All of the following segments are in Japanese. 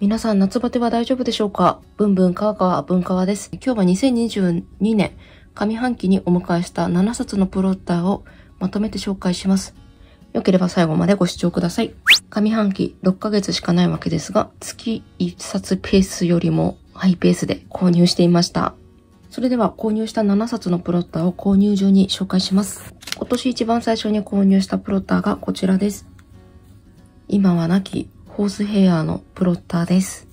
皆さん夏バテは大丈夫でしょうか？ブンブン川川文川です。今日は2022年上半期にお迎えした7冊のプロッターをまとめて紹介します。よければ最後までご視聴ください。上半期6ヶ月しかないわけですが、月1冊ペースよりもハイペースで購入していました。それでは購入した7冊のプロッターを購入順に紹介します。今年一番最初に購入したプロッターがこちらです。今は亡きホースヘアのプロッターです。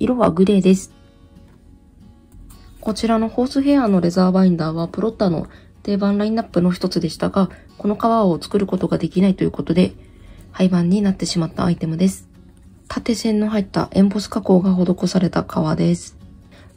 色はグレーです。こちらのホースヘアのレザーバインダーはプロッターの定番ラインナップの一つでしたが、この革を作ることができないということで、廃盤になってしまったアイテムです。縦線の入ったエンボス加工が施された革です。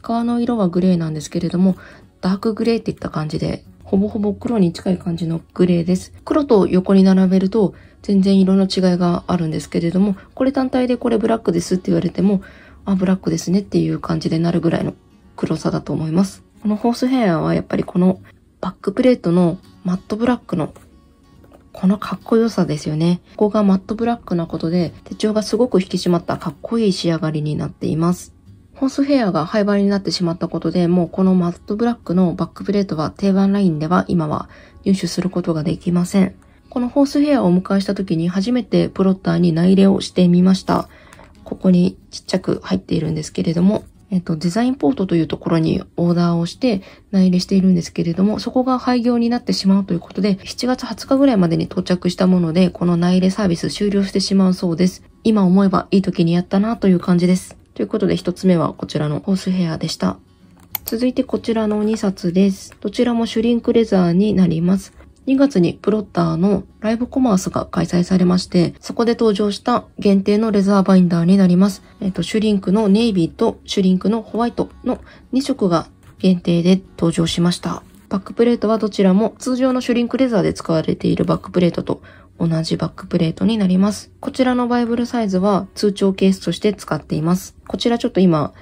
革の色はグレーなんですけれども、ダークグレーっていった感じで、ほぼほぼ黒に近い感じのグレーです。黒と横に並べると全然色の違いがあるんですけれども、これ単体でこれブラックですって言われても、あ、ブラックですねっていう感じでなるぐらいの黒さだと思います。このホースヘアはやっぱりこのバックプレートのマットブラックのこのかっこよさですよね。ここがマットブラックなことで手帳がすごく引き締まったかっこいい仕上がりになっています。ホースヘアが廃盤になってしまったことで、もうこのマットブラックのバックプレートは定番ラインでは今は入手することができません。このホースヘアをお迎えした時に初めてプロッターに内入れをしてみました。ここにちっちゃく入っているんですけれども、えっと、デザインポートというところにオーダーをして内入れしているんですけれども、そこが廃業になってしまうということで、7月20日ぐらいまでに到着したもので、この内入れサービス終了してしまうそうです。今思えばいい時にやったなという感じです。ということで一つ目はこちらのホースヘアでした。続いてこちらの2冊です。どちらもシュリンクレザーになります。2月にプロッターのライブコマースが開催されまして、そこで登場した限定のレザーバインダーになります。えっ、と、シュリンクのネイビーとシュリンクのホワイトの2色が限定で登場しました。バックプレートはどちらも通常のシュリンクレザーで使われているバックプレートと同じバックプレートになります。こちらのバイブルサイズは通帳ケースとして使っています。こちらちょっと今、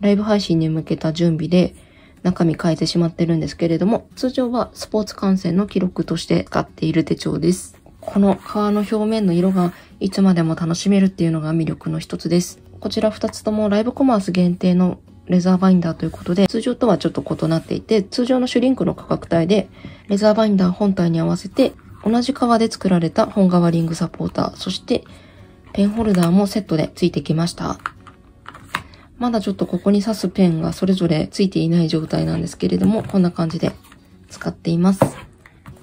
ライブ配信に向けた準備で中身変えてしまってるんですけれども、通常はスポーツ観戦の記録として使っている手帳です。この革の表面の色がいつまでも楽しめるっていうのが魅力の一つです。こちら2つともライブコマース限定のレザーバインダーということで、通常とはちょっと異なっていて、通常のシュリンクの価格帯で、レザーバインダー本体に合わせて同じ革で作られた本革リングサポーター、そしてペンホルダーもセットで付いてきました。まだちょっとここに挿すペンがそれぞれ付いていない状態なんですけれども、こんな感じで使っています。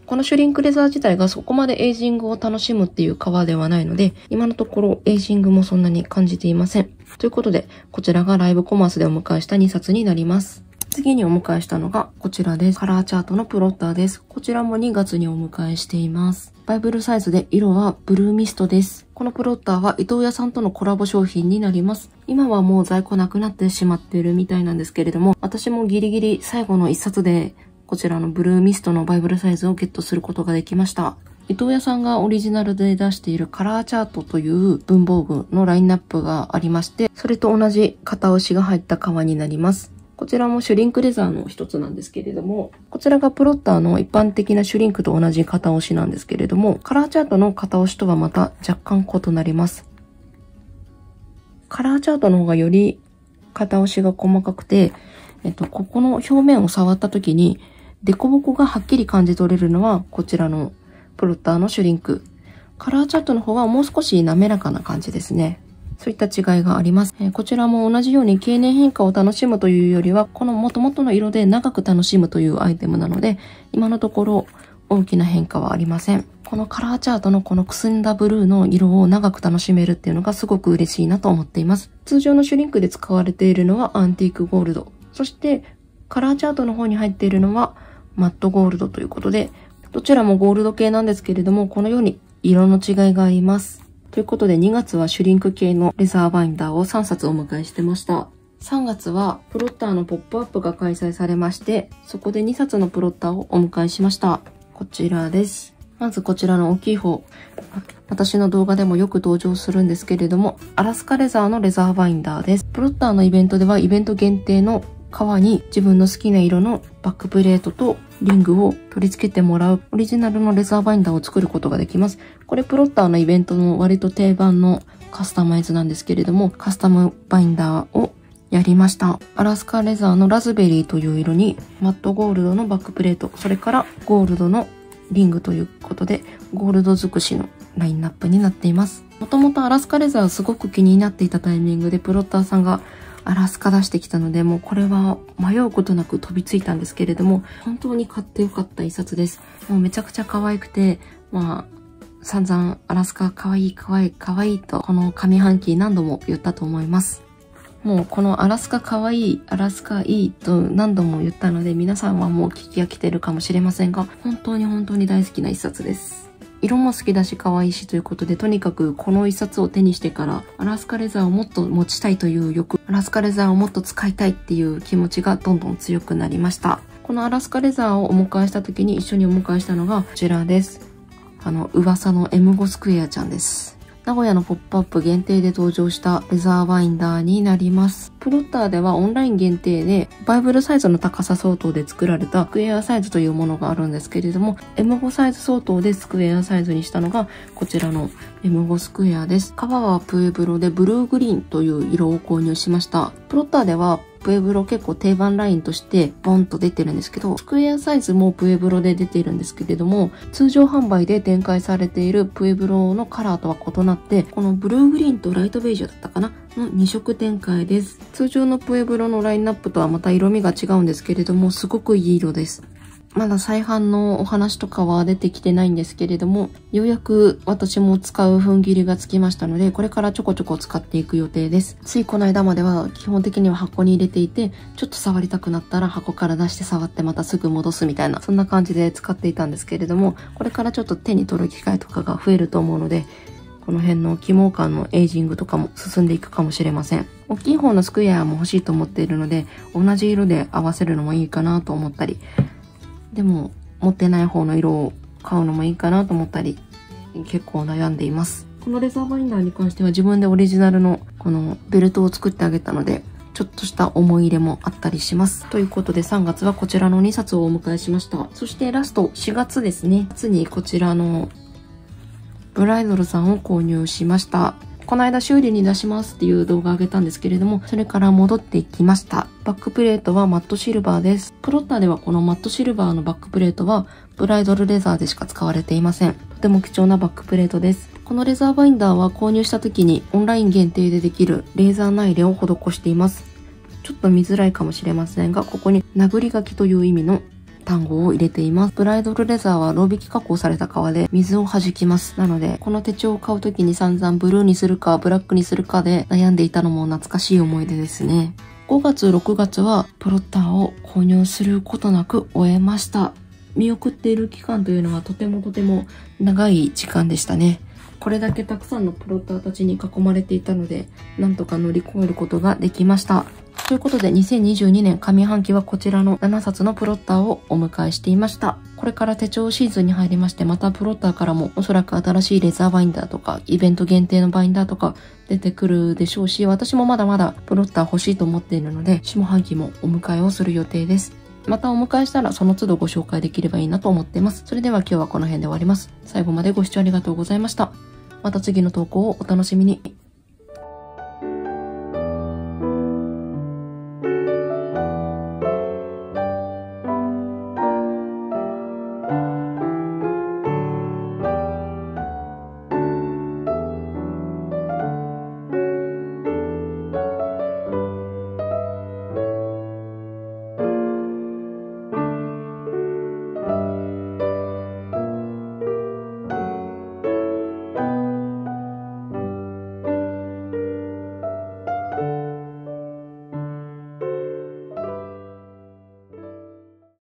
このシュリンクレザー自体がそこまでエイジングを楽しむっていう革ではないので、今のところエイジングもそんなに感じていません。ということで、こちらがライブコマースでお迎えした2冊になります。次にお迎えしたのがこちらです。カラーチャートのプロッターです。こちらも2月にお迎えしています。バイブルサイズで色はブルーミストです。このプロッターは伊東屋さんとのコラボ商品になります。今はもう在庫なくなってしまっているみたいなんですけれども、私もギリギリ最後の1冊でこちらのブルーミストのバイブルサイズをゲットすることができました。伊藤屋さんがオリジナルで出しているカラーチャートという文房具のラインナップがありまして、それと同じ型押しが入った革になります。こちらもシュリンクレザーの一つなんですけれども、こちらがプロッターの一般的なシュリンクと同じ型押しなんですけれども、カラーチャートの型押しとはまた若干異なります。カラーチャートの方がより型押しが細かくて、えっと、ここの表面を触った時に、デコボコがはっきり感じ取れるのは、こちらのプロッターのシュリンク。カラーチャートの方はもう少し滑らかな感じですね。そういった違いがあります。え、こちらも同じように経年変化を楽しむというよりは、この元々の色で長く楽しむというアイテムなので、今のところ大きな変化はありません。このカラーチャートのこのくすんだブルーの色を長く楽しめるっていうのがすごく嬉しいなと思っています。通常のシュリンクで使われているのはアンティークゴールド。そしてカラーチャートの方に入っているのはマットゴールドということで、どちらもゴールド系なんですけれども、このように色の違いがあります。ということで2月はシュリンク系のレザーバインダーを3冊お迎えしてました。3月はプロッターのポップアップが開催されまして、そこで2冊のプロッターをお迎えしました。こちらです。まずこちらの大きい方。私の動画でもよく登場するんですけれども、アラスカレザーのレザーバインダーです。プロッターのイベントではイベント限定の革に自分の好きな色のバックプレートとリングを取り付けてもらうオリジナルのレザーバインダーを作ることができます。これプロッターのイベントの割と定番のカスタマイズなんですけれども、カスタムバインダーをやりました。アラスカレザーのラズベリーという色に、マットゴールドのバックプレート、それからゴールドのリングということで、ゴールド尽くしのラインナップになっています。もともとアラスカレザーすごく気になっていたタイミングでプロッターさんがアラスカ出してきたので、もうこれは迷うことなく飛びついたんですけれども、本当に買ってよかった一冊です。もうめちゃくちゃ可愛くて、まあ、散々アラスカ可愛い可愛い可愛いと、この上半期何度も言ったと思います。もうこのアラスカ可愛い、アラスカいいと何度も言ったので皆さんはもう聞き飽きてるかもしれませんが、本当に本当に大好きな一冊です。色も好きだし可愛いしということで、とにかくこの一冊を手にしてから、アラスカレザーをもっと持ちたいという欲、アラスカレザーをもっと使いたいっていう気持ちがどんどん強くなりました。このアラスカレザーをお迎えした時に一緒にお迎えしたのがこちらです。あの、噂の M5 スクエアちゃんです。名古屋のポップアップ限定で登場したレザーバインダーになります。プロッターではオンライン限定でバイブルサイズの高さ相当で作られたスクエアサイズというものがあるんですけれども M5 サイズ相当でスクエアサイズにしたのがこちらの M5 スクエアです。カバーはプエブロでブルーグリーンという色を購入しました。プロッターではプエブロ結構定番ラインとしてボンと出てるんですけど、スクエアサイズもプエブロで出ているんですけれども、通常販売で展開されているプエブロのカラーとは異なって、このブルーグリーンとライトベージュだったかな？の2色展開です。通常のプエブロのラインナップとはまた色味が違うんですけれども、すごくいい色です。まだ再販のお話とかは出てきてないんですけれども、ようやく私も使う踏ん切りがつきましたので、これからちょこちょこ使っていく予定です。ついこの間までは基本的には箱に入れていて、ちょっと触りたくなったら箱から出して触ってまたすぐ戻すみたいな、そんな感じで使っていたんですけれども、これからちょっと手に取る機会とかが増えると思うので、この辺の起毛感のエイジングとかも進んでいくかもしれません。大きい方のスクエアも欲しいと思っているので、同じ色で合わせるのもいいかなと思ったり、でも持ってない方の色を買うのもいいかなと思ったり、結構悩んでいます。このレザーバインダーに関しては自分でオリジナルのこのベルトを作ってあげたので、ちょっとした思い入れもあったりします。ということで3月はこちらの2冊をお迎えしました。そしてラスト4月ですね。夏にこちらのブライドルさんを購入しました。この間修理に出しますっていう動画を上げたんですけれども、それから戻ってきました。バックプレートはマットシルバーです。プロッターではこのマットシルバーのバックプレートはブライドルレザーでしか使われていません。とても貴重なバックプレートです。このレザーバインダーは購入した時にオンライン限定でできるレーザー内入れを施しています。ちょっと見づらいかもしれませんが、ここに殴り書きという意味の単語を入れています。ブライドルレザーはロー引き加工された革で水を弾きます。なので、この手帳を買う時に散々ブルーにするかブラックにするかで悩んでいたのも懐かしい思い出ですね。5月、6月はプロッターを購入することなく終えました。見送っている期間というのはとてもとても長い時間でしたね。これだけたくさんのプロッターたちに囲まれていたので、なんとか乗り越えることができました。ということで2022年上半期はこちらの7冊のプロッターをお迎えしていました。これから手帳シーズンに入りまして、またプロッターからもおそらく新しいレザーバインダーとか、イベント限定のバインダーとか出てくるでしょうし、私もまだまだプロッター欲しいと思っているので、下半期もお迎えをする予定です。またお迎えしたらその都度ご紹介できればいいなと思っています。それでは今日はこの辺で終わります。最後までご視聴ありがとうございました。また次の投稿をお楽しみに。